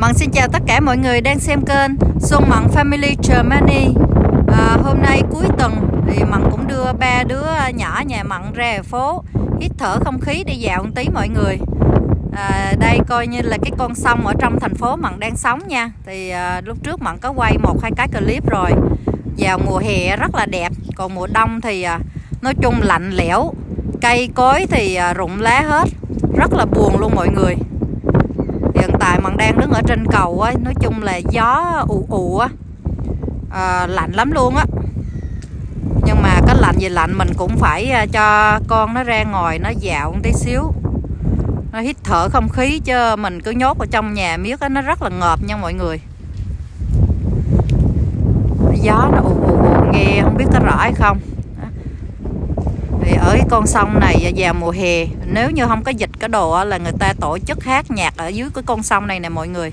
Mận xin chào tất cả mọi người đang xem kênh Xuân Mận Family Germany. À, Hôm nay cuối tuần thì Mận cũng đưa ba đứa nhỏ nhà Mận ra phố Hít thở không khí đi dạo một tí mọi người. À, Đây coi như là cái con sông ở trong thành phố Mận đang sống nha. Thì à, lúc trước Mận có quay một hai cái clip rồi. Vào mùa hè rất là đẹp Còn mùa đông thì à, nói chung lạnh lẽo. Cây cối thì à, rụng lá hết Rất là buồn luôn mọi người hiện đang đứng ở trên cầu á nói chung là gió ù ù á à, lạnh lắm luôn á. Nhưng mà cái lạnh gì lạnh mình cũng phải ờ, cho con nó ra ngoài nó dạo một tí xíu. Nó hít thở không khí chứ mình cứ nhốt ở trong nhà miết á nó rất là ngợp nha mọi người. Gió nó ù ù ù nghe không biết có rõ hay không. Thì ở cái con sông này ờ, vào mùa hè nếu như không có dịch cái đồ là người ta tổ chức hát nhạc ở dưới cái con sông này nè mọi người.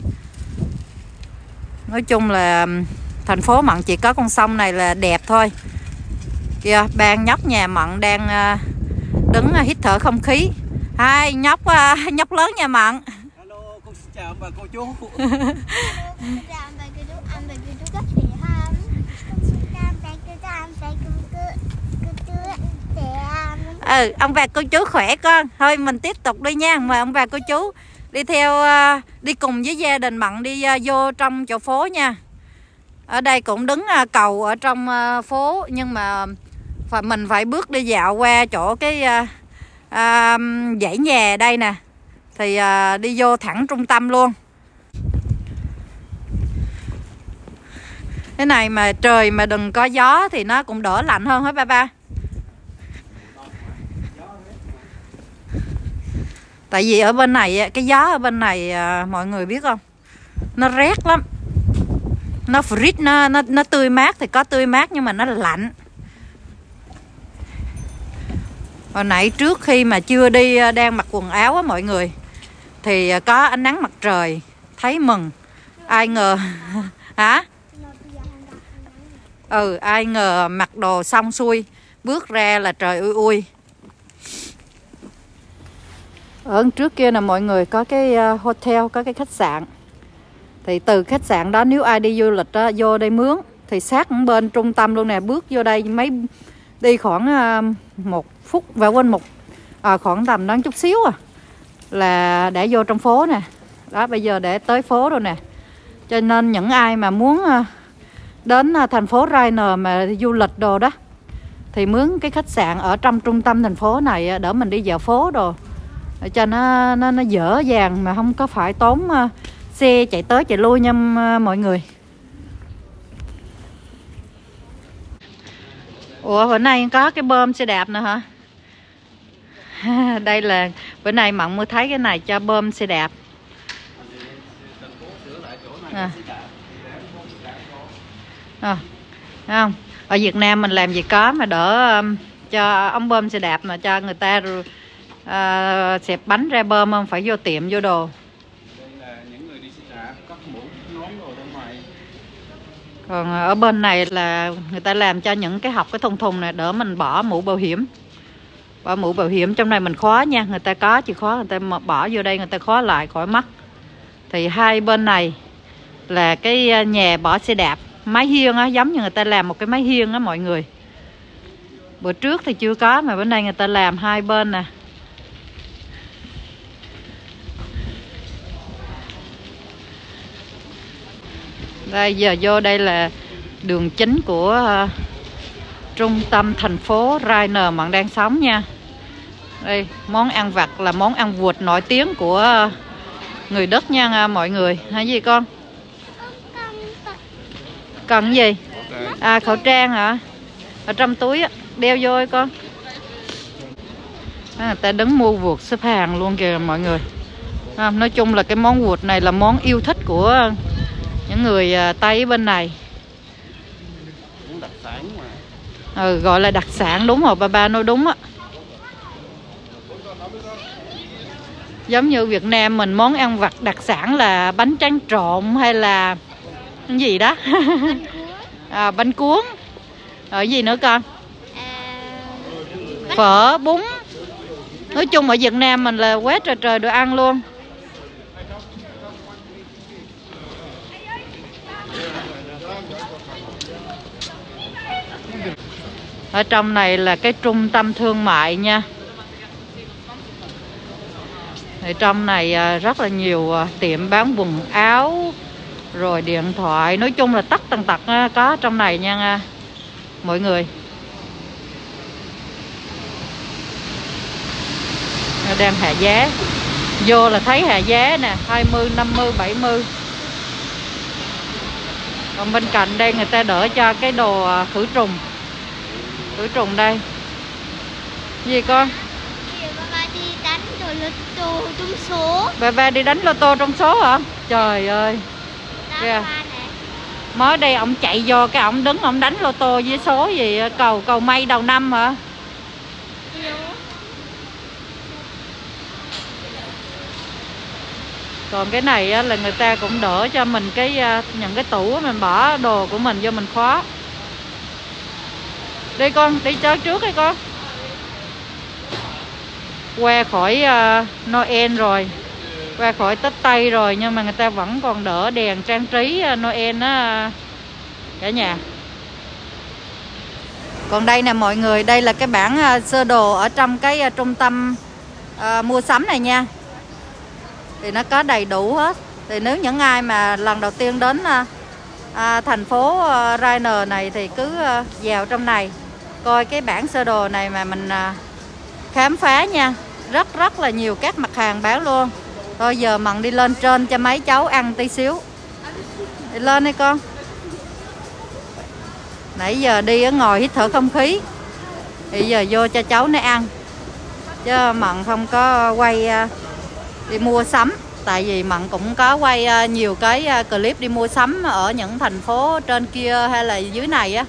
Nói chung là thành phố mặn chỉ có con sông này là đẹp thôi. Kìa ban nhóc nhà mặn đang à, đứng hít thở không khí. Hai nhóc à, nhóc lớn nhà mặn Hello, con xin chào bà cô chú. ừ ông bà cô chú khỏe con. Thôi mình tiếp tục đi nha. Mời ông bà cô chú đi theo ờ, đi cùng với gia đình mặn đi ờ, vô trong chỗ phố nha. Ở đây cũng đứng ờ, cầu ở trong phố nhưng mà phải mình phải bước đi dạo qua chỗ cái à, dãy nhà đây nè. Thì à, đi vô thẳng trung tâm luôn. Cái này mà trời mà đừng có gió thì nó cũng đỡ lạnh hơn hết ba ba? Tại vì ở bên này cái gió ở bên này à, mọi người biết không? Nó rét lắm. Nó frit nó nó nó tươi mát thì có tươi mát nhưng mà nó lạnh. Hồi nãy trước khi mà chưa đi à, đang mặc quần áo á mọi người, thì à, có ánh nắng mặt trời, thấy mừng. Ai ngờ, hả? Ừ ai ngờ mặc đồ xong xuôi, bước ra là trời ui ui ở trước kia là mọi người có cái ờ, hotel có cái khách sạn. Thì từ khách sạn đó nếu ai đi du lịch đó, vô đây mướn thì sát bên trung tâm luôn nè bước vô đây mấy đi khoảng ờ, một phút và quên một à, khoảng tầm đó chút xíu à là để vô trong phố nè. Đó bây giờ để tới phố rồi nè. Cho nên những ai mà muốn đến thành phố Rainer mà du lịch đồ đó thì mướn cái khách sạn ở trong trung tâm thành phố này đỡ mình đi dạo phố đồ để cho nó nó nó dở dàng mà không có phải tốn ờ, xe chạy tới chạy lui nha mọi người Ủa bữa nay có cái bơm xe đạp nữa hả đây là bữa nay mặn mới thấy cái này cho bơm xe đạp à. À, không ở Việt Nam mình làm gì có mà đỡ um, cho ông bơm xe đạp mà cho người ta rồi à, xẹp bánh ra bơm không? Phải vô tiệm vô đồ. Còn ở bên này là người ta làm cho những cái học cái thùng thùng này đỡ mình bỏ mũ bảo hiểm. Bỏ mũ bảo hiểm trong này mình khóa nha. Người ta có chìa khóa người ta bỏ vô đây người ta khóa lại khỏi mất thì hai bên này là cái à, nhà bỏ xe đạp. Máy hiên á giống như người ta làm một cái máy hiên á mọi người. Bữa trước thì chưa có mà bên đây người ta làm hai bên nè đây giờ vô đây là đường chính của uh, trung tâm thành phố Rainer bạn đang sống nha. Đây món ăn vặt là món ăn vụt nổi tiếng của uh, người Đức nha uh, mọi người. Hả gì con? Cần gì? À khẩu trang hả? Ở trong túi á đeo vô con. À, người ta đứng mua vụt xếp hàng luôn kìa mọi người. À, nói chung là cái món vụt này là món yêu thích của những người à, Tây bên này. Đặc sản mà. Ừ, gọi là đặc sản đúng rồi ba ba nói đúng á. Giống như Việt Nam mình món ăn vặt đặc sản là bánh tráng trộn hay là cái gì đó. À, bánh cuốn. Ở gì nữa con? Phở bún. Nói chung ở Việt Nam mình là quá trời trời đồ ăn luôn ở trong này là cái trung tâm thương mại nha. Ở trong này à, rất là nhiều à, tiệm bán quần áo, rồi điện thoại. Nói chung là tất tần tật à, có trong này nha mọi người. Đang hạ giá. Vô là thấy hạ giá nè 20 50 70 còn bên cạnh đây người ta đỡ cho cái đồ khử trùng khử trùng đây. Gì con? Trúng số. Bà ba đi đánh lô tô trong số hả? Trời ơi. Kìa. Mới đây ông chạy vô cái ông đứng ông đánh lô tô với số gì cầu cầu may đầu năm hả? Còn cái này là người ta cũng đỡ cho mình cái à, những cái tủ mình bỏ đồ của mình vô mình khóa. Đi con, đi chơi trước đi con. Qua khỏi uh, Noel rồi. Qua khỏi Tết Tây rồi nhưng mà người ta vẫn còn đỡ đèn trang trí uh, Noel đó uh, cả nhà. Còn đây nè mọi người đây là cái bảng uh, sơ đồ ở trong cái uh, trung tâm uh, mua sắm này nha. Thì nó có đầy đủ hết. Thì nếu những ai mà lần đầu tiên đến uh, à, thành phố uh, Rainer này thì cứ uh, vào trong này coi cái bản sơ đồ này mà mình à, khám phá nha. Rất rất là nhiều các mặt hàng bán luôn. Thôi giờ mận đi lên trên cho mấy cháu ăn tí xíu. Đi lên đi con. Nãy giờ đi ở ngồi hít thở không khí. Thì giờ vô cho cháu nó ăn. Chứ mận không có quay à, đi mua sắm. Tại vì mận cũng có quay à, nhiều cái clip đi mua sắm ở những thành phố trên kia hay là dưới này á.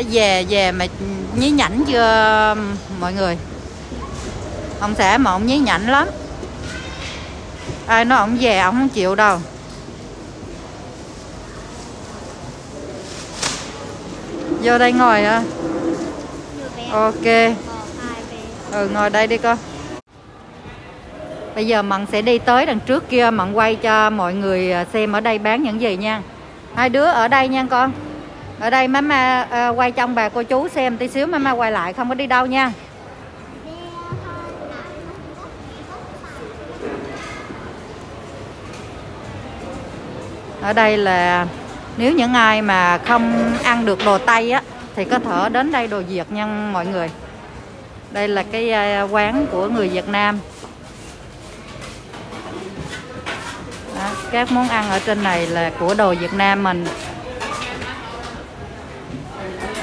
Về về mà nhí nhảnh chưa, mọi người? Ông xã mà ông nhí nhảnh lắm. Ai nói ông về ông không chịu đâu. Vô đây ngồi à ok. Ừ ngồi đây đi con bây giờ mận sẽ đi tới đằng trước kia, mận quay cho mọi người à, xem ở đây bán những gì nha. Hai đứa ở đây nha con ở đây mama uh, ờ, quay trong bà cô chú xem tí xíu má ma quay lại không có đi đâu nha. Ở đây là nếu những ai mà không ăn được đồ tây á thì có thể đến đây đồ việt nha mọi người. Đây là cái uh, quán của người việt nam. Đó, các món ăn ở trên này là của đồ việt nam mình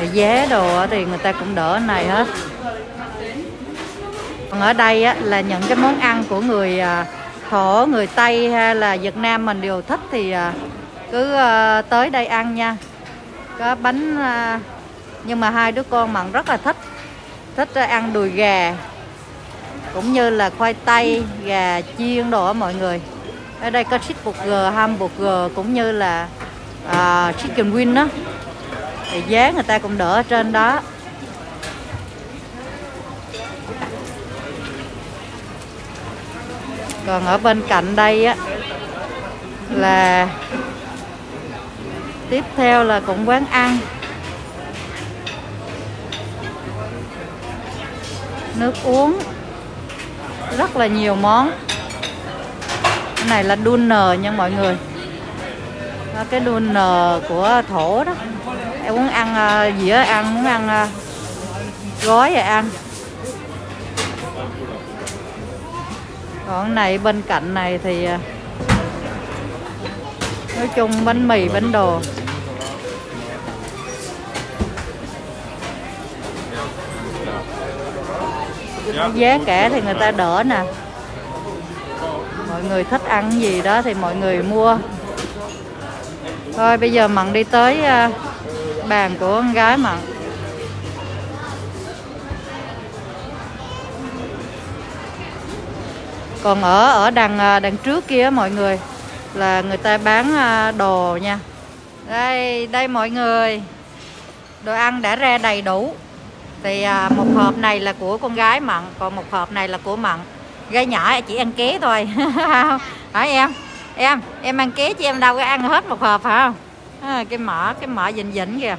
giá đồ thì người ta cũng đỡ này hết. Còn ở đây á, là những cái món ăn của người à, thổ người tây hay là việt nam mình đều thích thì à, cứ à, tới đây ăn nha. Có bánh à, nhưng mà hai đứa con mặn rất là thích thích à, ăn đùi gà cũng như là khoai tây gà chiên đồ á mọi người. Ở đây có cheeseburger hamburger cũng như là uh, chicken wing đó thì giá người ta cũng đỡ ở trên đó. Còn ở bên cạnh đây á là tiếp theo là cũng quán ăn. Nước uống rất là nhiều món. Cái này là dinner nha mọi người. Đó, cái dinner của thổ đó em muốn ăn ờ, dĩa ăn muốn ăn ờ, gói à rồi ăn còn này bên cạnh này thì ờ, nói chung bánh mì bánh đồ. Giá cả thì người ta đỡ nè. Mọi người thích ăn gì đó thì mọi người mua. Thôi bây giờ mặn đi tới uh, bàn của con gái mà. Còn ở ở đằng à, đằng trước kia mọi người, là người ta bán à, đồ nha. Đây đây mọi người, đồ ăn đã ra đầy đủ. Thì à, một hộp này là của con gái mặn còn một hộp này là của mặn gái nhỏ chỉ ăn ké thôi. Hả em? Em em ăn ké chứ em đâu có ăn hết một hộp phải không? À, cái mỡ cái mỡ dịnh dịnh kìa.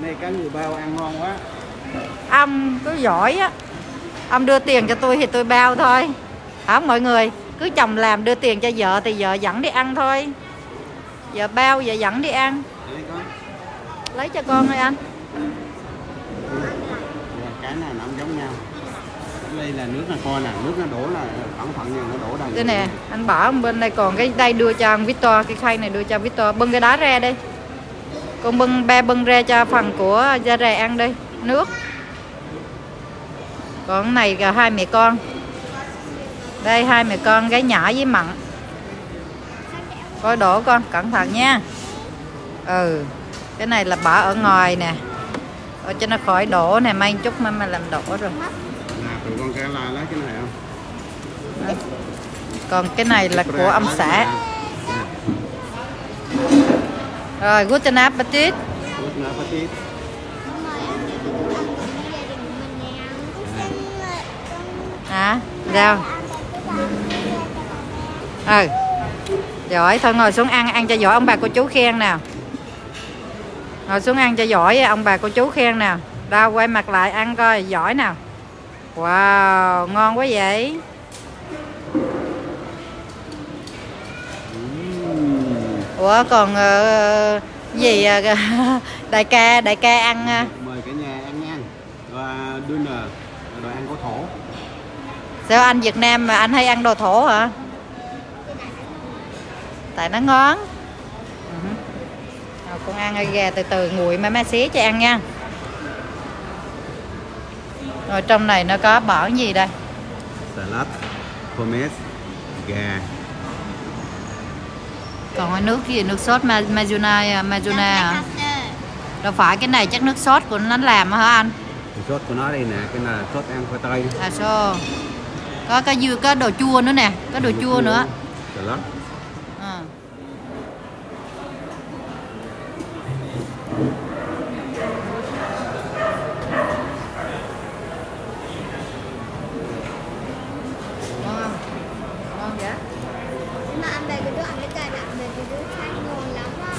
Này cá người bao ăn ngon quá. Ông cứ giỏi á. Ông đưa tiền cho tôi thì tôi bao thôi. Hả mọi người? Cứ chồng làm đưa tiền cho vợ thì vợ dẫn đi ăn thôi. Vợ bao vợ dẫn đi ăn. Lấy cho con thôi anh Và Cái này nó cũng giống nhau Đây là nước là con nè Nước nó đổ là cẩn thận nha Nó đổ đằng đây nè anh bỏ bên đây còn cái đây đưa cho anh Victor cái khay này đưa cho Victor bưng cái đá ra đi. Con bưng ba bưng ra cho phần của gia rè ăn đi nước. Còn cái này là hai mẹ con. Đây hai mẹ con gái nhỏ với mặn. Coi đổ con cẩn thận nha. Ừ cái này là bỏ ở ngoài nè. Ở cho nó khỏi đổ nè may chút mà mà làm đổ rồi Tụi con kêu là lấy cái này không? Còn cái này là của ông xã. Rồi guten appetit. Nước nè petit hả sao? Ừ. Giỏi thôi ngồi xuống ăn ăn cho giỏi. Ông bà cô chú khen nào. Ngồi xuống ăn cho giỏi ông bà cô chú khen nào. Đâu quay mặt lại ăn coi giỏi nào wow ngon quá vậy. Ủa còn ờ, gì ờ, đại ca đại ca ăn ờ, Mời cả nhà ăn nha. Và dinner Rồi ăn của thổ. Sao anh Việt Nam mà anh hay ăn đồ thổ hả? Tại nó ngon. Ừ. Rồi, con ăn gà từ từ nguội mà má xé cho ăn nha rồi trong này nó có bỏ gì đây? Salad Pommes Gà. Còn cái nước gì? Nước sốt ma- Majuna Majuna à? đâu phải cái này chắc nước sốt của nó làm hả anh? Sốt của nó đây nè Cái là sốt ăn khoai tây. À so. Có cái dưa có đồ chua nữa nè có đồ chua nữa. Salad Ờ. ngon không ngon vậy Mà ăn bè cái đứa ăn cái cà nặng bè cái đứa khá ngon lắm á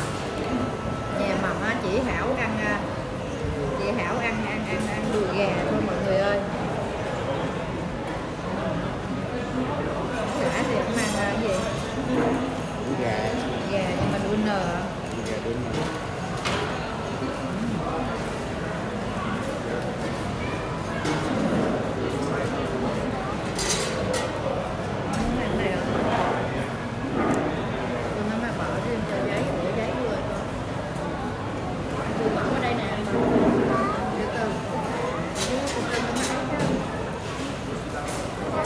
nhà mầm á chỉ hảo ăn à, chị hảo ăn ăn ăn ăn đùi gà thôi mọi người ơi xã thì cũng ăn à, cái gì Gà gà nhưng mà đuôi nờ Gà dinner Muốn ăn này không? Tôi nói mà bỏ thêm tờ giấy, để giấy vừa thôi. Tôi bỏ ở đây nè. Từ từ. Chứ từ từ nó ấy chứ.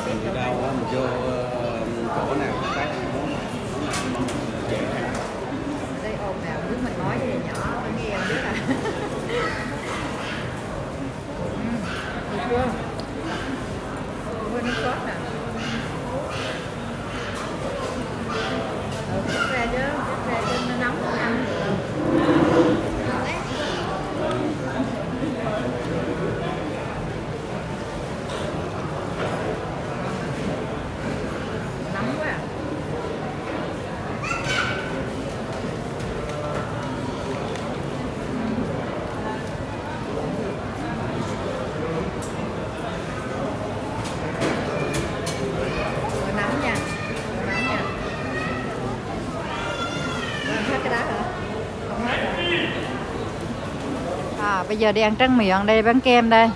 Mình đi đâu á Mình vô ờ, chỗ nào cũng cái ăn món này Món này món này dễ ăn Ở đây ồn nào nước mình nói thì nhỏ, nó nghe em biết à. Ừ, được chưa? Quên nước sốt nè. Ừ, cắt ra chứ, cắt ra cho nó nóng nó ăn. nóng quá à. Rồi nóng nha Rồi nóng nha Rồi ăn hết cái đó hả? À, bây giờ đi ăn tráng miệng đây bán kem đây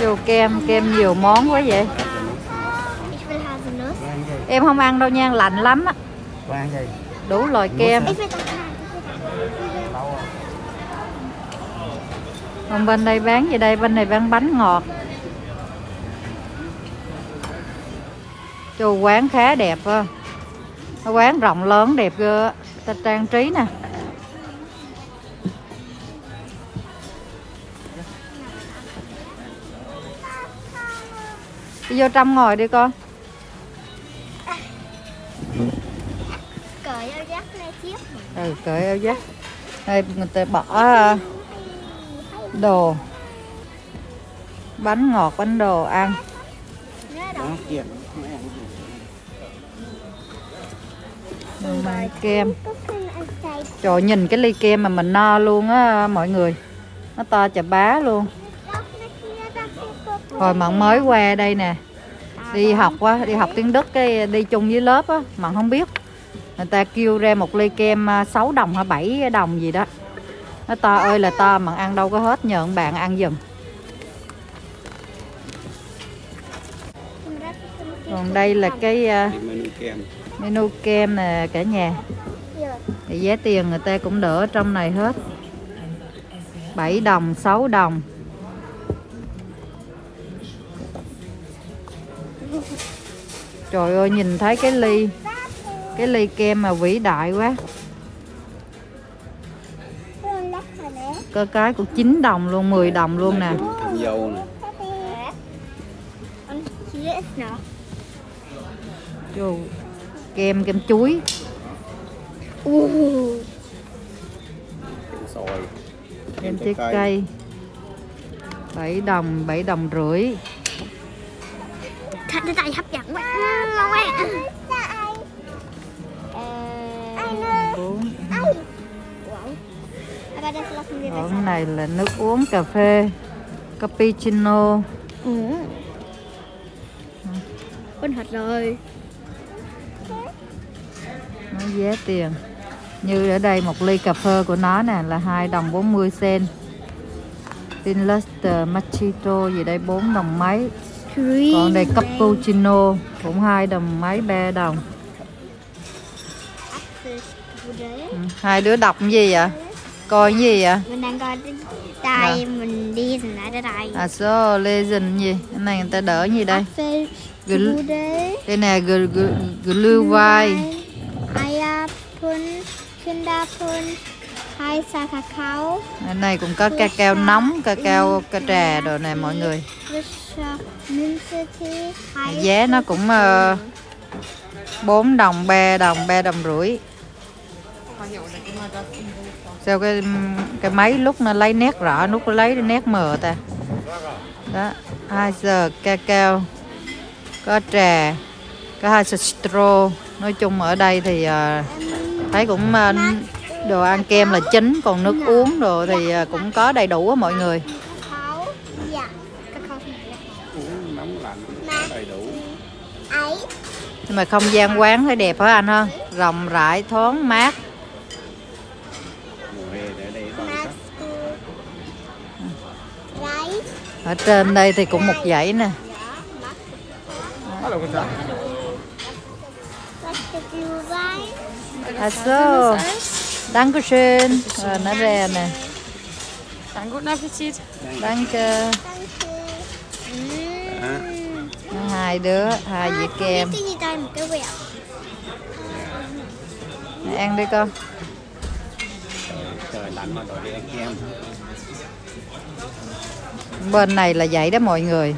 Vô kem, kem nhiều món quá vậy? Em không ăn đâu nha, lạnh lắm á Có ăn gì? Đủ loại kem Còn bên đây bán gì đây? Bên này bán bánh ngọt. Chu quán khá đẹp ha Quán rộng lớn đẹp ghê. Ta trang trí nè. Đi vô trong ngồi đi con. Cởi áo giáp này chiếc Ừ cởi áo dắt đây người ta bỏ à, đồ. Bánh ngọt bánh đồ ăn. Kem. Trời nhìn cái ly kem mà mình no luôn á mọi người. Nó to chà bá luôn. Hồi mận mới qua đây nè đi học quá đi học tiếng đức cái đi chung với lớp á mận không biết. Người ta kêu ra một ly kem à, 6 đồng hay 7 đồng gì đó nó to ơi là to mà ăn đâu có hết nhờ ông bạn ăn giùm. Còn đây là cái uh, menu kem menu kem nè cả nhà. Thì giá tiền người ta cũng đỡ trong này hết. 7 đồng 6 đồng. Trời ơi nhìn thấy cái ly Cái ly kem mà vĩ đại quá. Có cái cũng 9 đồng luôn 10 đồng luôn nè. Dâu nè. Kem kem chuối. Kem xoài Kem trái cây. 7 đồng 7 đồng rưỡi. Thật tay hấp dẫn quá. Ngon quá Cái này là nước uống cà phê Cappuccino. Ừ. Quên hết rồi. Nó giá tiền. Như ở đây một ly cà phê của nó nè là 2 đồng 40 sen Tin Luster Machito gì đây 4 đồng mấy. Còn đây cappuccino cũng 2 đồng mấy 3 đồng. Ừ. hai đứa đọc cái gì vậy coi gì vậy? Mình đang coi cái đây mình đi thành lại tới đây à số legend gì? Cái này người ta đỡ gì đây? Gl- đây nè gl- gl- glue vai. Ayapun Kindapun Hai sa cacao cái này cũng có cacao nóng cacao ca trà đồ này mọi người. Giá nó cũng ờ, 4 đồng 3 đồng 3 đồng rưỡi sao cái cái máy lúc nó lấy nét rõ, lúc nó lấy nét mờ ta? Đó, hai giờ cacao có trà, có hai giờ straw nói chung ở đây thì ờ, thấy cũng ờ, đồ ăn kem là chính còn nước uống đồ thì ờ, cũng có đầy đủ á mọi người. Nhưng mà không gian quán thấy đẹp hả anh ha rộng rãi, thoáng mát mùa hè để đây toàn Max Rice ở trên đây thì cũng một dãy nè. Rice à Dankeschön à, nó ra nè. Dann guten Appetit. Danke. Hai đứa hai dĩa kem. Ăn đi con trời lạnh mà rồi đi ăn kem bên này là vậy đó mọi người.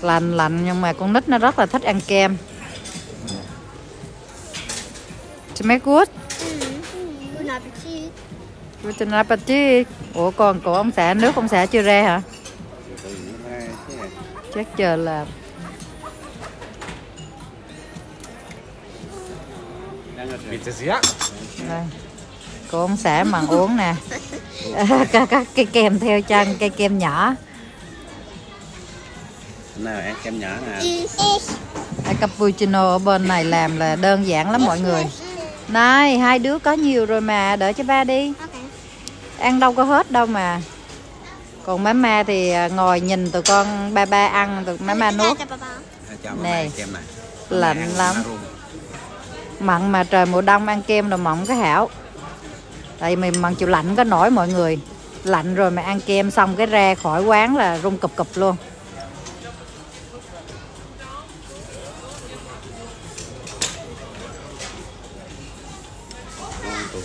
Lạnh lạnh nhưng mà con nít nó rất là thích ăn kem. Smell good Bon appetit Guten Appetit. Ủa còn cổ ông xã nước ông xã chưa ra hả? Chắc chờ sehr. Đây. Cô ông xã mặn uống nè. Các, cái kem theo chân cây kem nhỏ. Nào ăn kem nhỏ nè. Cappuccino ở bên này làm là đơn giản lắm mọi người. Này hai đứa có nhiều rồi mà đợi cho ba đi. Ăn đâu có hết đâu mà. Còn má ma thì à, ngồi nhìn tụi con ba ba ăn tụi má ma nuốt. Nè. lạnh lắm. mặn mà trời mùa đông ăn kem đồ mỏng cái hảo tại mình mặn chịu lạnh có nổi mọi người. Lạnh rồi mà ăn kem xong cái ra khỏi quán là rung cụp cụp luôn. Ngon tụi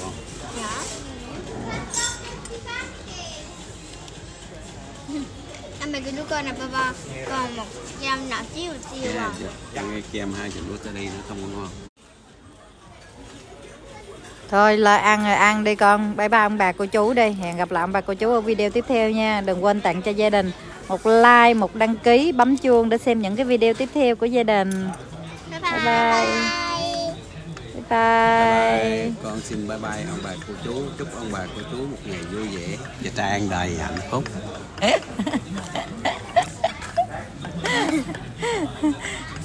con này bà bà Còn một kem nhỏ xíu xíu à. Ăn cái kem hai chục lúa tới đây nó không có ngon Thôi là ăn rồi ăn đi con. Bye bye ông bà cô chú đi. Hẹn gặp lại ông bà cô chú ở video tiếp theo nha. Đừng quên tặng cho gia đình Một like, một đăng ký, bấm chuông Để xem những cái video tiếp theo của gia đình. Bye Bye. bye, bye. Bye. Bye, Bye. con xin bye bye ông bà cô chú. Chúc ông bà cô chú một ngày vui vẻ và tràn đầy hạnh phúc